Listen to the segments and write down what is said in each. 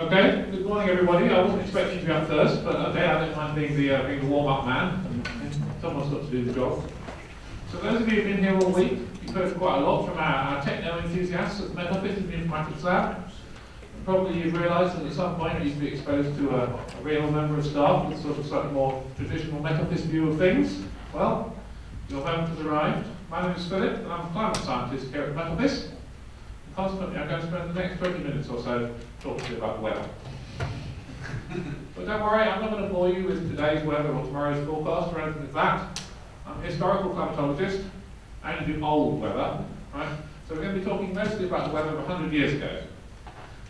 Okay, good morning everybody. I wasn't expecting to be up first, but okay, I don't mind being the, uh, being the warm-up man. Someone's got to do the job. So those of you who've been here all week, you've heard quite a lot from our, our techno enthusiasts at Met Office in the Informatics Lab. Probably you've realised that at some point you used to be exposed to a, a real member of staff with sort of slightly more traditional Met Office view of things. Well, your moment has arrived. My name is Philip, and I'm a climate scientist here at Met Office. Consequently, I'm going to spend the next 20 minutes or so talking to you about the weather. but don't worry, I'm not going to bore you with today's weather or tomorrow's forecast or anything like that. I'm a historical climatologist. I only do old weather, right? So we're going to be talking mostly about the weather of 100 years ago.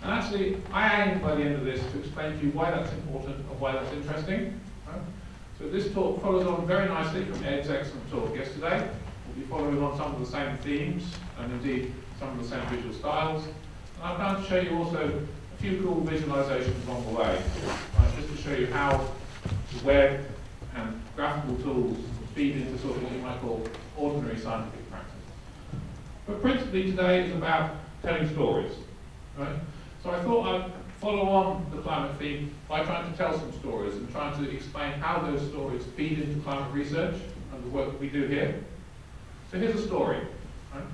And actually, I aim by the end of this to explain to you why that's important and why that's interesting. Right? So this talk follows on very nicely from Ed's excellent talk yesterday. We'll be following on some of the same themes, and indeed some of the same visual styles. And I plan to show you also a few cool visualizations along the way, uh, just to show you how the web and graphical tools feed into sort of what you might call ordinary scientific practice. But principally today is about telling stories. Right? So I thought I'd follow on the climate theme by trying to tell some stories and trying to explain how those stories feed into climate research and the work that we do here. So here's a story. Right?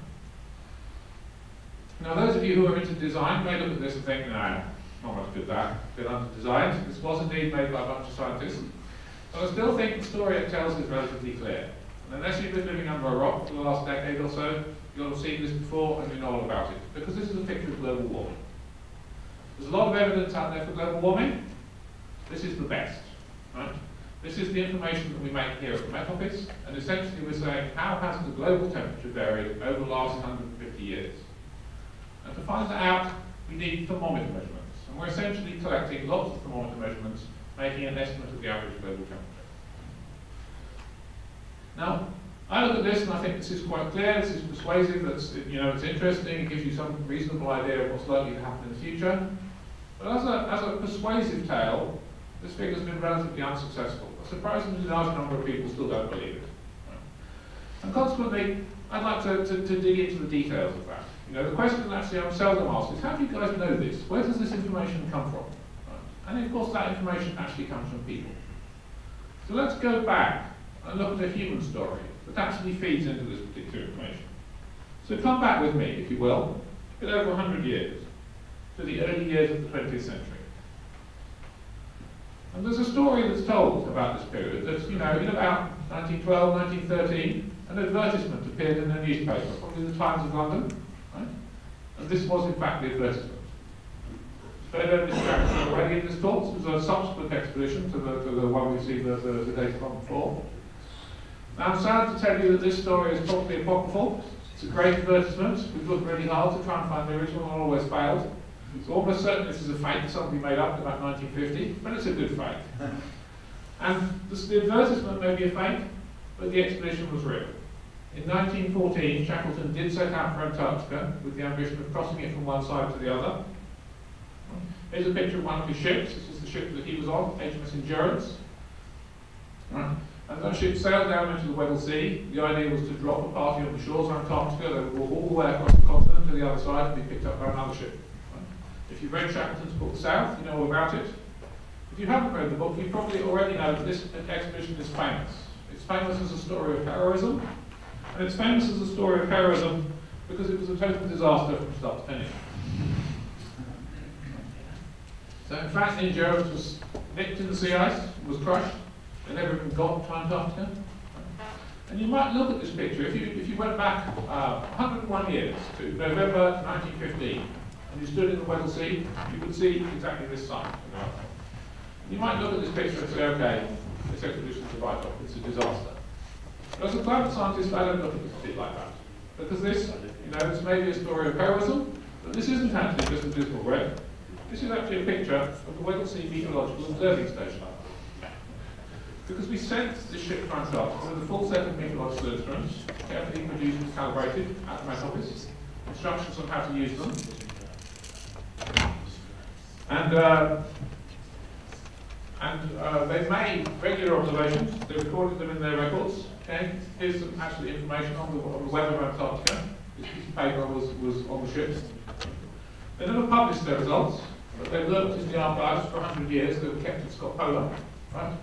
Now those of you who are into design may look at this and think, no, not much good that, a bit under-designed. This was indeed made by a bunch of scientists. But I still think the story it tells is relatively clear. And unless you've been living under a rock for the last decade or so, you'll have seen this before and you know all about it. Because this is a picture of global warming. There's a lot of evidence out there for global warming. This is the best. Right? This is the information that we make here at the Met Office, and essentially we're saying how has the global temperature varied over the last 150 years? Find out, we need thermometer measurements. And we're essentially collecting lots of thermometer measurements, making an estimate of the average global temperature. Now, I look at this and I think this is quite clear, this is persuasive, it's, you know, it's interesting, it gives you some reasonable idea of what's likely to happen in the future. But as a, as a persuasive tale, this figure's been relatively unsuccessful. A surprisingly large number of people still don't believe it. And consequently, I'd like to, to, to dig into the details of that. You know, the question actually I'm seldom asked is, how do you guys know this? Where does this information come from? Right? And of course, that information actually comes from people. So let's go back and look at a human story that actually feeds into this particular information. So come back with me, if you will, a bit over 100 years, to the early years of the 20th century. And there's a story that's told about this period that, you know, in about 1912, 1913, an advertisement appeared in a newspaper, probably the Times of London? And this was, in fact, the advertisement. Further don't distract already in this talk. This was a subsequent expedition to the, to the one we see the, the, the data from before. Now, I'm sad to tell you that this story is probably apocryphal. It's a great advertisement. We've looked really hard to try and find the original and always failed. It's almost certain this is a fake somebody made up about 1950, but it's a good fake. and this, the advertisement may be a fake, but the expedition was real. In 1914, Shackleton did set out for Antarctica with the ambition of crossing it from one side to the other. Here's a picture of one of his ships. This is the ship that he was on, HMS Endurance. And that ship sailed down into the Weddell Sea. The idea was to drop a party on the shores of Antarctica. They would walk all the way across the continent to the other side and be picked up by another ship. If you've read Shackleton's book South, you know all about it. If you haven't read the book, you probably already know that this expedition is famous. It's famous as a story of heroism, and it's famous as a story of heroism because it was a total disaster from start to finish. So in fact, the was nicked in the sea ice, was crushed, and never got to Antarctica. And you might look at this picture, if you, if you went back uh, 101 years to November 1915, and you stood in the Weddell Sea, you would see exactly this sign. You might look at this picture and say, okay, this expedition's a write-off, it's a disaster. As a climate scientist, I don't look at it like that. Because this, you know, this may be a story of heroism, but this isn't actually just a dismal wreck. This is actually a picture of the Weddell Sea Meteorological Observing Station. Because we sent this ship to Antarctica with a full set of meteorological instruments, carefully produced and calibrated at the Met Office, instructions on how to use them. And, uh, and uh, they made regular observations, they recorded them in their records. Okay, here's some actually information on the, on the weather of Antarctica. This piece of paper was, was on the ship. They never published their results, But they've lurked in the archives for 100 years, they were kept in Scott Polar, right?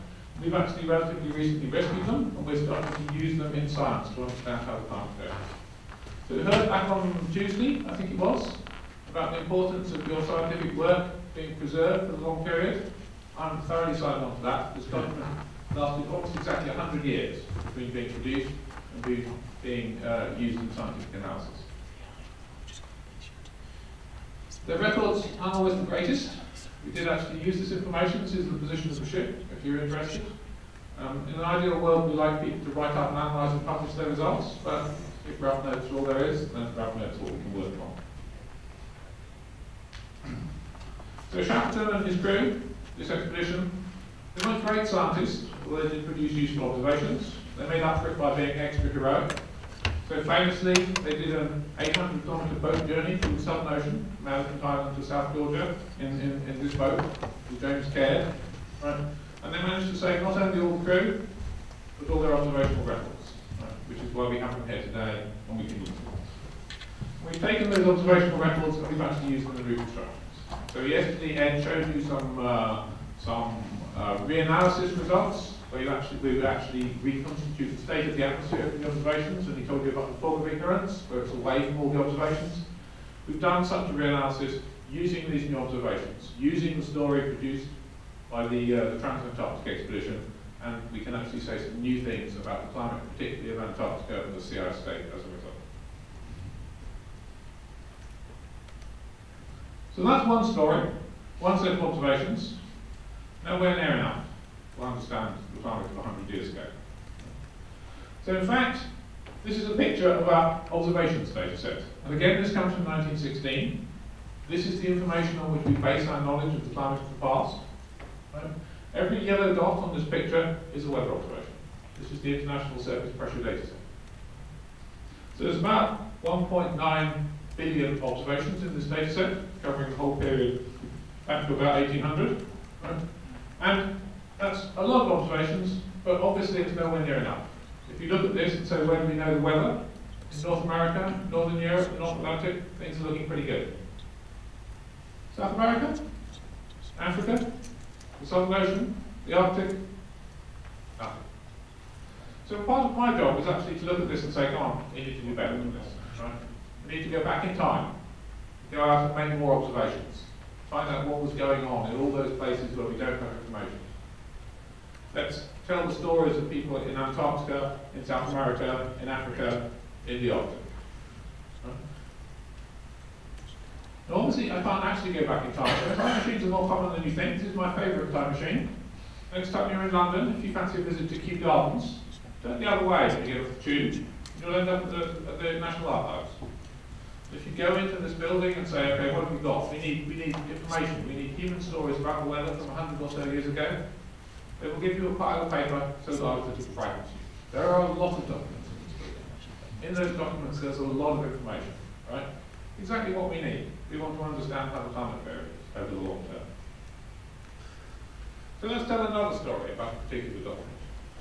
We've actually relatively recently rescued them, and we're starting to use them in science to understand how the climate varies. So we heard back on Tuesday, I think it was, about the importance of your scientific work being preserved for a long period. I'm thoroughly signed on to that. This document lasted almost exactly 100 years between being produced and being, being uh, used in scientific analysis. The records aren't always the greatest. We did actually use this information. This is the position of the ship, if you're interested. Um, in an ideal world, we like people to write up and analyse and publish their results, but if rough notes are all there is, then rough notes are all we can work on. So Shackleton and his crew, this expedition, they weren't great scientists, they did produce useful observations. They made up for it by being extra heroic. So famously, they did an 800 kilometre boat journey from the Southern Ocean, from Elephant Island to South Georgia, in, in, in this boat, with James Caird. Right? And they managed to save not only all the crew, but all their observational records, right? which is why we have them here today, and we can use them. We've taken those observational records and we've actually used them in reconstructions. So yesterday Ed showed you some, uh, some uh, reanalysis results where you actually, we would actually reconstitute the state of the atmosphere from the observations, and he told you about the fog of ignorance, where it's away from all the observations. We've done such a reanalysis using these new observations, using the story produced by the, uh, the Transantarctic expedition, and we can actually say some new things about the climate, particularly of Antarctica and the sea ice state as a result. So that's one story, one set of observations, nowhere near enough to understand the climate of 100 years ago. So in fact, this is a picture of our observations data set. And again, this comes from 1916. This is the information on which we base our knowledge of the climate of the past. Right? Every yellow dot on this picture is a weather observation. This is the International Surface Pressure Data Set. So there's about 1.9 billion observations in this data set, covering the whole period back to about 1800. Right? And that's a lot of observations, but obviously it's nowhere near enough. If you look at this and say, when we know the weather, in North America, Northern Europe, the North Atlantic, things are looking pretty good. South America, Africa, the Southern Ocean, the Arctic, nothing. So part of my job is actually to look at this and say, come on, we need to do better than this. Right? We need to go back in time, go out and make more observations, find out what was going on in all those places where we don't have information. Let's tell the stories of people in Antarctica, in South America, in Africa, in the Arctic. Obviously I can't actually go back in time, time machines are more common than you think. This is my favourite time machine. Next time you're in London, if you fancy a visit to Kew Gardens, turn the other way you get off the tube, you'll end up at the, at the National Archives. If you go into this building and say, okay, what have we got? We need, we need information, we need human stories about the weather from 100 or so years ago. They will give you a pile of paper so large that it frightens you. There are a lot of documents in this building. In those documents, there's a lot of information, right? Exactly what we need. We want to understand how the climate varies over the long term. So let's tell another story about a particular document.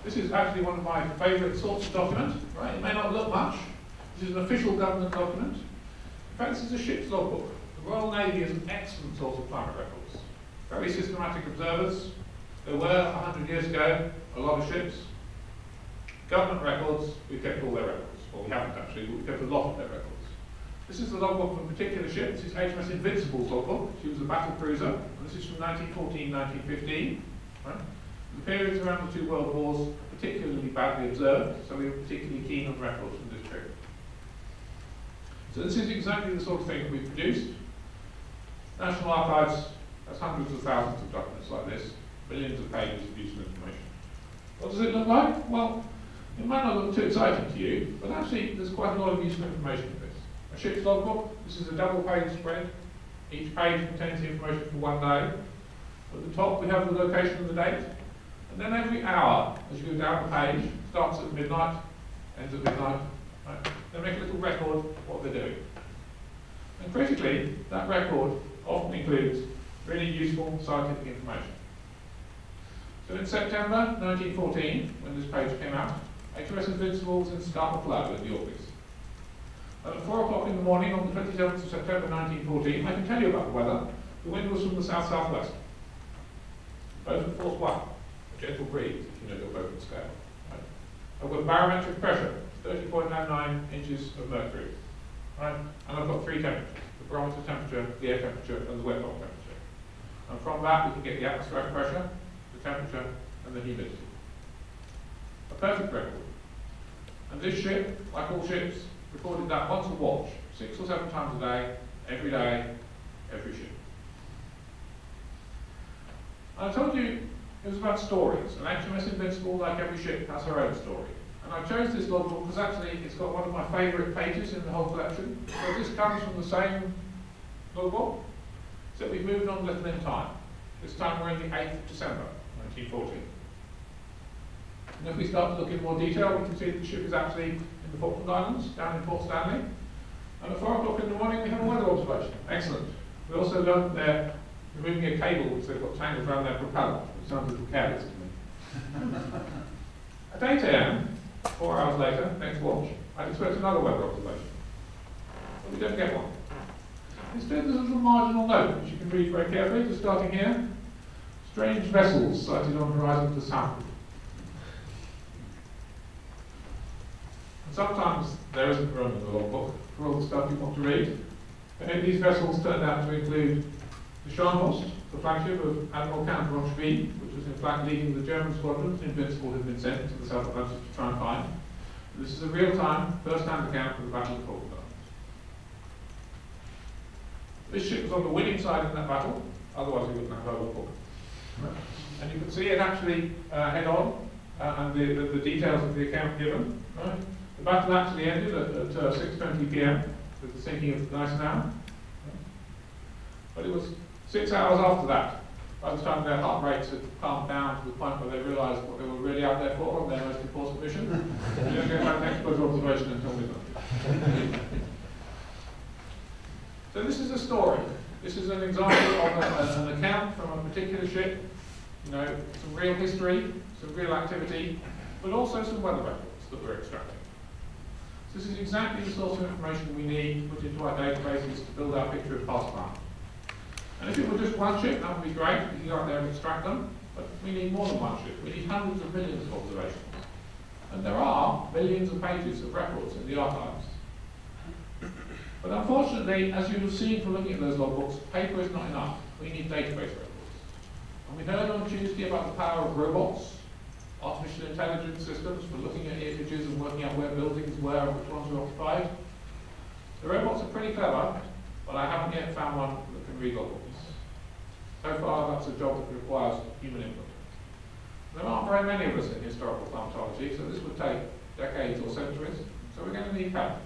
This is actually one of my favourite sorts of document, right? It may not look much. This is an official government document. Is a ship's logbook. The Royal Navy is an excellent source of climate records. Very systematic observers, there were, 100 years ago, a lot of ships. Government records, we've kept all their records. Well, we haven't actually, but we've kept a lot of their records. This is the logbook of a particular ship. This is HMS Invincible's logbook. She was a battle cruiser. And this is from 1914, 1915. Right? The periods around the two world wars particularly badly observed, so we were particularly keen on records from this period. So this is exactly the sort of thing we've produced. National Archives has hundreds of thousands of documents like this billions of pages of useful information. What does it look like? Well, it might not look too exciting to you, but actually there's quite a lot of useful information in this. A ship's logbook, this is a double page spread. Each page contains the information for one day. At the top we have the location and the date. And then every hour, as you go down the page, starts at midnight, ends at midnight, right? they make a little record of what they're doing. And critically, that record often includes really useful scientific information. So in September 1914, when this page came out, HMS Invincible was in Scapa Flow in the Orkneys. At 4 o'clock in the morning on the 27th of September 1914, I can tell you about the weather, The wind was from the south-southwest. Beaufort force one, a gentle breeze, if you know your Beaufort scale. Right? I've got barometric pressure, 30.99 inches of mercury. Right? And I've got three temperatures, the barometer temperature, the air temperature, and the wet bulb temperature. And from that, we can get the atmospheric pressure, the temperature, and the humidity. A perfect record. And this ship, like all ships, recorded that once a watch, six or seven times a day, every day, every ship. And I told you it was about stories, and HMS Invincible, like every ship, has her own story. And I chose this logbook because actually it's got one of my favourite pages in the whole collection. So this comes from the same logbook, so we've moved on a little in time. This time we're in the 8th of December, 1940. And if we start to look in more detail, we can see that the ship is actually in the Falkland Islands, down in Port Stanley. And at 4 o'clock in the morning, we have a weather observation. Excellent. We also learned they're removing a cable which they've got tangled around their propeller, which sounds a little careless to me. At 8 a.m., four hours later, next watch, I'd expect another weather observation. But we don't get one. Instead, there's a little marginal note, which you can read very carefully, just starting here. Strange vessels sighted on horizon to south. And sometimes there isn't room in the logbook for all the stuff you want to read. And these vessels turned out to include the Scharnhorst, the flagship of Admiral Count von Spee, which was in fact leading the German squadron Invincible had been sent to the South Atlantic to try and find. This is a real-time, first-hand account of the Battle of Falkland. This ship was on the winning side in that battle, otherwise we wouldn't have it. And you can see it actually uh, head on, uh, and the, the, the, details of the account given. Right? The battle actually ended at, at uh, 6.20 p.m. with the sinking of the Gneisenau. But it was six hours after that, by the time their heart rates had calmed down to the point where they realised what they were really out there for on their most important mission. they don't get back next close observation until midnight. so this is a story. This is an example of a, an account from a particular ship. You know, some real history, some real activity, but also some weather records that we're extracting. So This is exactly the sort of information we need to put into our databases to build our picture of past time. And if it were just one ship, that would be great. We can go out there and extract them. But we need more than one ship. We need hundreds of millions of observations. And there are millions of pages of records in the archives. But unfortunately, as you have seen from looking at those logbooks, paper is not enough. We need database records. And we heard on Tuesday about the power of robots artificial intelligence systems for looking at images and working out where buildings were and which ones were occupied. The robots are pretty clever, but I haven't yet found one that can read logbooks. So far, that's a job that requires human input. There aren't very many of us in historical climatology, so this would take decades or centuries, so we're going to need help.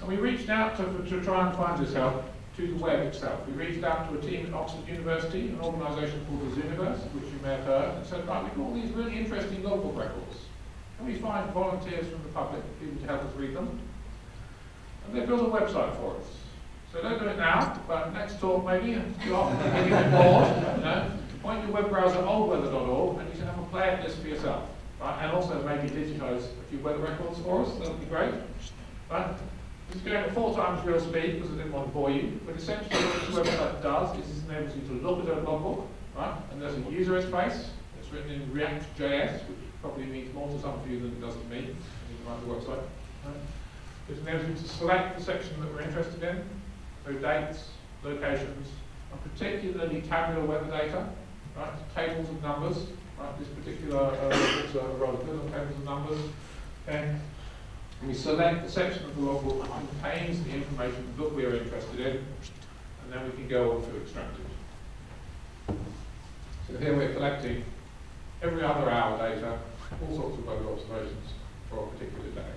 And we reached out to, to try and find this help to the web itself. We reached out to a team at Oxford University, an organisation called the Zooniverse, which you may have heard, and said, right, we've got all these really interesting local records. Can we find volunteers from the public, people to help us read them? And they built a website for us. So don't do it now, but next talk maybe, you're bit bored, you know, point your web browser at oldweather.org and you can have a play at this for yourself. Right? And also maybe digitise a few weather records for us, that would be great. Right? This is going at four times real speed because I didn't want to bore you, but essentially what this website does is it enables you to look at a logbook, right? And there's a user interface. It's written in React.js, which probably means more to some of you than it does to me. You can write the website. Right? It enables you to select the section that we're interested in, so dates, locations, and particularly tabular weather data, right? Tables of numbers, right? This particular uh, rather good on tables of numbers. Okay we select the section of the logbook that contains the information that we are interested in, and then we can go on to extract it. So here we're collecting every other hour data, all sorts of weather observations for a particular day.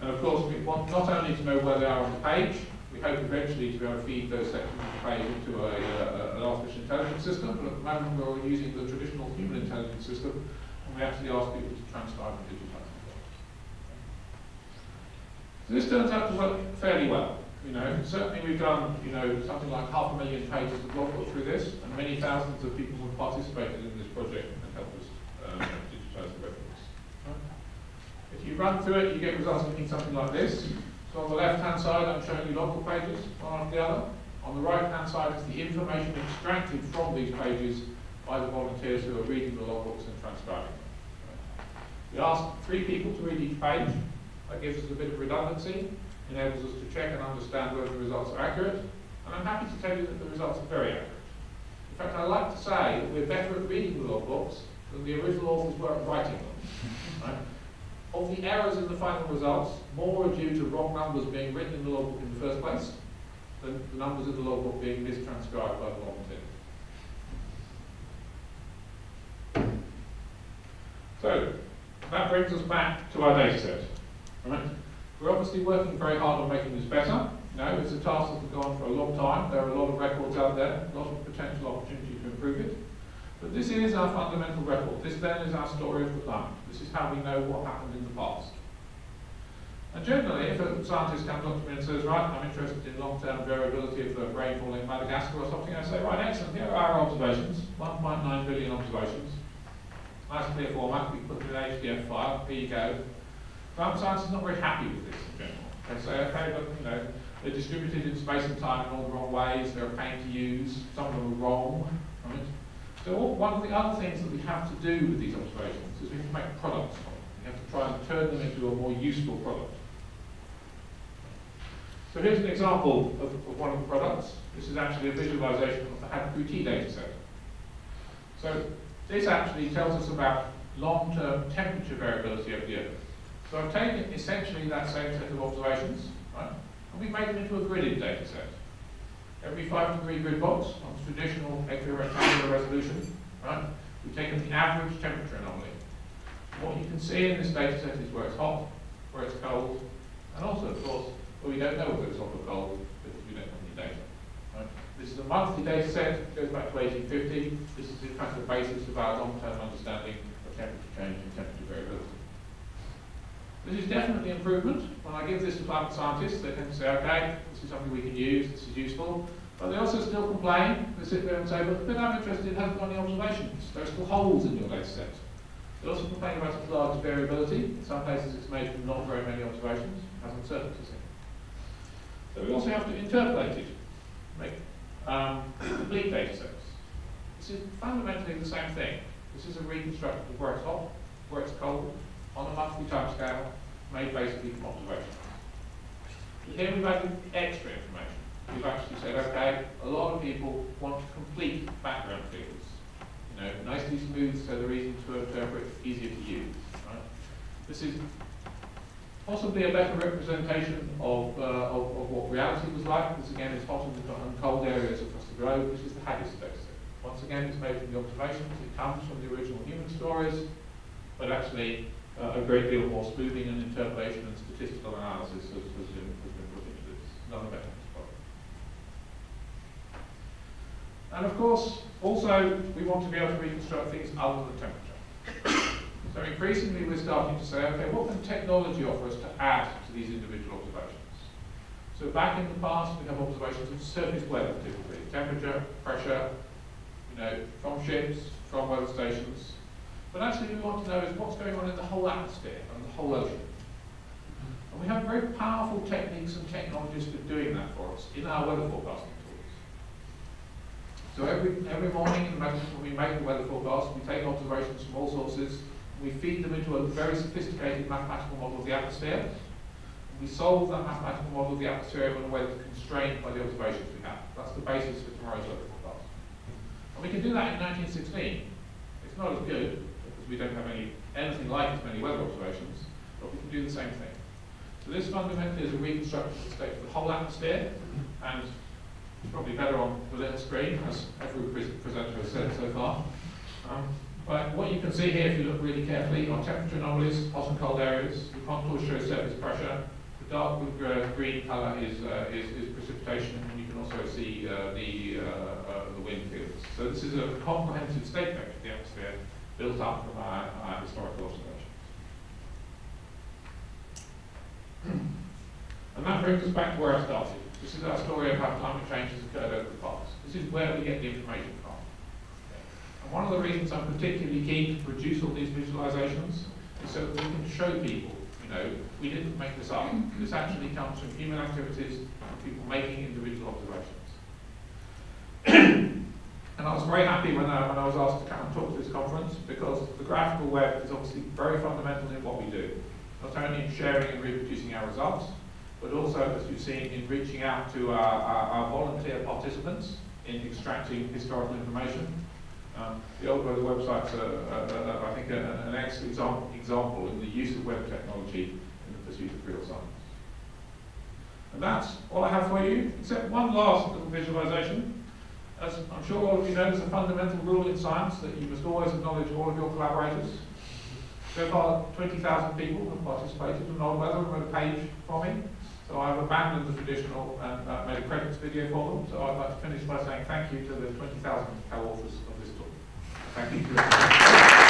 And of course, we want not only to know where they are on the page, we hope eventually to be able to feed those sections of the into a, uh, an artificial intelligence system, but at the moment we're using the traditional human intelligence system, and we actually ask people to transcribe and digitize. So this turns out to work fairly well. You know, certainly we've done, you know, something like half a million pages of logbook through this, and many thousands of people have participated in this project and helped us um, digitize the records. If you run through it, you get results looking something like this. So on the left-hand side, I'm showing you logbook pages, one after the other. On the right-hand side is the information extracted from these pages by the volunteers who are reading the logbooks and transcribing them. We ask three people to read each page. That gives us a bit of redundancy, enables us to check and understand whether the results are accurate, and I'm happy to tell you that the results are very accurate. In fact, I like to say that we're better at reading the logbooks than the original authors were at writing them. Right? Of the errors in the final results, more due to wrong numbers being written in the logbook in the first place than the numbers in the logbook being mistranscribed by the volunteer. So, that brings us back to our data set. Right? We're obviously working very hard on making this better. No, it's a task that's gone on for a long time. There are a lot of records out there, a lot of potential opportunity to improve it. But this is our fundamental record. This then is our story of the planet. This is how we know what happened in the past. And generally, if a scientist comes up to me and says, right, I'm interested in long-term variability of the rainfall in Madagascar or something, I say, right, excellent, here are our observations, 1.9 billion observations. Nice clear format, we put it in an HDF file, here you go. Climate science is not very happy with this in general. They say, okay, but you know, they're distributed in space and time in all the wrong ways, they're a pain to use, some of them are wrong. Right? So one of the other things that we have to do with these observations is we have to make products of them. We have to try and turn them into a more useful product. So here's an example of, of one of the products. This is actually a visualization of the HadCRUT data set. So this actually tells us about long-term temperature variability of the Earth. So I've taken essentially that same set of observations, right, and we've made them into a gridded data set. Every five degree grid box on traditional equirectangular resolution, right, we've taken the average temperature anomaly. What you can see in this data set is where it's hot, where it's cold, and also, of course, where we don't know whether it's hot or cold because we don't have any data. Right? This is a monthly data set, goes back to 1850. This is in fact the basis of our long-term understanding of temperature change and temperature variability. This is definitely improvement. When I give this to climate scientists, they tend to say, okay, this is something we can use, this is useful. But they also still complain. They sit there and say, but, but I'm interested, it hasn't got any observations. There are still holes in your data set. They also complain about large variability. In some places it's made from not very many observations, it has uncertainties in. So we also have to interpolate it, make um, complete data sets. This is fundamentally the same thing. This is a reconstruction of where it's hot, where it's cold, on a monthly time scale, made basically from observations. Here we've added extra information. We've actually said, okay, a lot of people want complete background fields. You know, nicely smooth so they're easy to interpret, easier to use. Right? This is possibly a better representation of, uh, of, of, what reality was like. This again is hot and cold areas across the globe. This is the Haggis data. Once again, it's made from the observations. It comes from the original human stories, but actually uh, a great deal more smoothing and interpolation and statistical analysis has, has, been, has been put into this. None of that And of course, also, we want to be able to reconstruct things other than temperature. So increasingly we're starting to say, okay, what can technology offer us to add to these individual observations? So back in the past, we have observations of surface weather typically, temperature, pressure, you know, from ships, from weather stations, but actually we want to know is what's going on in the whole atmosphere and the whole ocean. And we have very powerful techniques and technologies for doing that for us in our weather forecasting tools. So every, every morning when we make the weather forecast, we take observations from all sources, we feed them into a very sophisticated mathematical model of the atmosphere, we solve that mathematical model of the atmosphere in a way that's constrained by the observations we have. That's the basis for tomorrow's weather forecast. And we can do that in 1916. It's not as good, because we don't have any anything like as many weather observations, but we can do the same thing. So this fundamentally is a reconstruction of the state of the whole atmosphere, and it's probably better on the little screen, as every presenter has said so far. Um, but what you can see here, if you look really carefully, are temperature anomalies, hot and cold areas. The contours show surface pressure. The dark uh, green colour is, uh, is, is, precipitation, and you can also see uh, the, uh, uh, the wind fields. So this is a comprehensive state vector of the atmosphere built up from our, our historical observations. and that brings us back to where I started. This is our story of how climate change has occurred over the past. This is where we get the information one of the reasons I'm particularly keen to produce all these visualizations is so that we can show people, you know, we didn't make this up. This actually comes from human activities and people making individual observations. And I was very happy when I, when I was asked to come and talk to this conference because the graphical web is obviously very fundamental in what we do. Not only in sharing and reproducing our results, but also, as you've seen, in reaching out to our, our, our volunteer participants in extracting historical information. Um, the Old Weather website's, I think, an excellent example, example in the use of web technology in the pursuit of real science. And that's all I have for you, except one last little visualization. As I'm sure all of you know, there's a fundamental rule in science that you must always acknowledge all of your collaborators. So far, 20,000 people have participated in Old Weather and wrote a page for me. So I've abandoned the traditional and uh, made a credits video for them. So I'd like to finish by saying thank you to the 20,000 co-authors. Thank you.